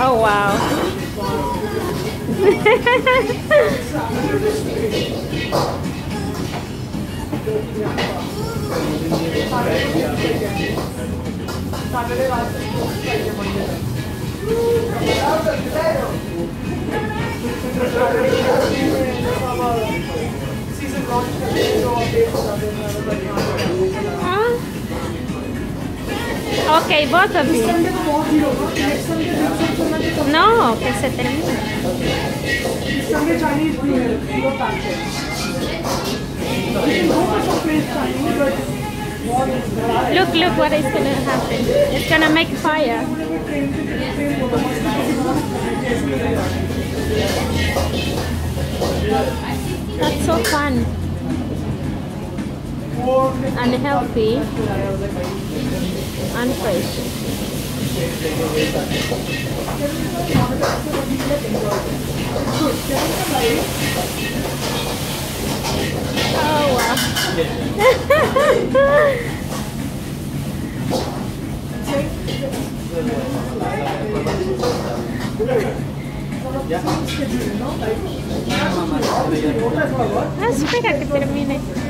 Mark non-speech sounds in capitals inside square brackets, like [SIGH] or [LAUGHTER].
Oh, wow. [LAUGHS] Ok, both of you. No, que se termine. Look, look what is gonna happen. It's gonna make fire. That's so fun. And healthy. And fresh. Oh wow. Espera que termine.